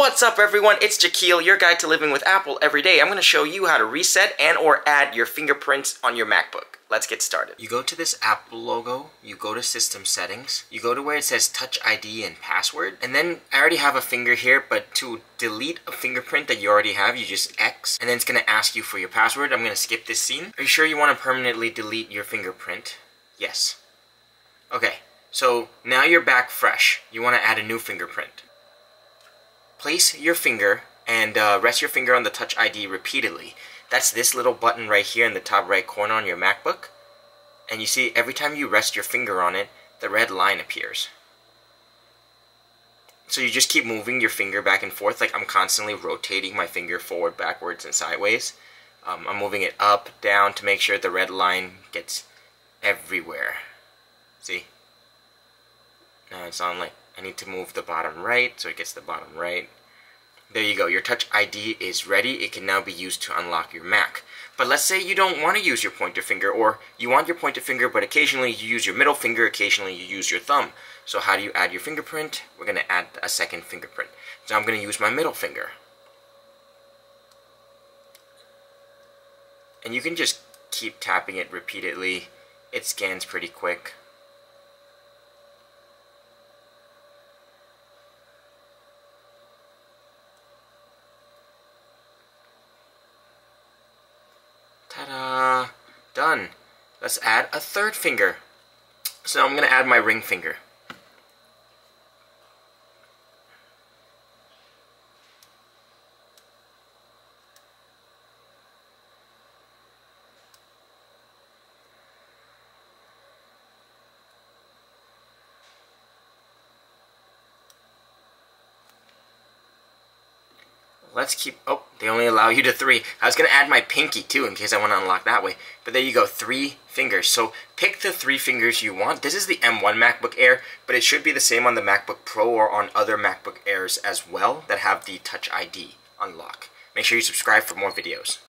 What's up everyone, it's Jackeal, your guide to living with Apple every day. I'm going to show you how to reset and or add your fingerprints on your MacBook. Let's get started. You go to this Apple logo, you go to system settings, you go to where it says touch ID and password, and then I already have a finger here, but to delete a fingerprint that you already have, you just X, and then it's to ask you for your password. I'm to skip this scene. Are you sure you want to permanently delete your fingerprint? Yes. Okay, so now you're back fresh. You want to add a new fingerprint place your finger and uh, rest your finger on the Touch ID repeatedly. That's this little button right here in the top right corner on your MacBook. And you see, every time you rest your finger on it, the red line appears. So you just keep moving your finger back and forth, like I'm constantly rotating my finger forward, backwards, and sideways. Um, I'm moving it up, down to make sure the red line gets everywhere. See? Now it's on like I need to move the bottom right, so it gets the bottom right. There you go, your Touch ID is ready. It can now be used to unlock your Mac. But let's say you don't want to use your pointer finger, or you want your pointer finger, but occasionally you use your middle finger, occasionally you use your thumb. So how do you add your fingerprint? We're going to add a second fingerprint. So I'm going to use my middle finger. And you can just keep tapping it repeatedly. It scans pretty quick. Ta-da! Done. Let's add a third finger. So I'm going to add my ring finger. Let's keep, oh, they only allow you to three. I was going to add my pinky too in case I want to unlock that way. But there you go, three fingers. So pick the three fingers you want. This is the M1 MacBook Air, but it should be the same on the MacBook Pro or on other MacBook Airs as well that have the Touch ID unlock. Make sure you subscribe for more videos.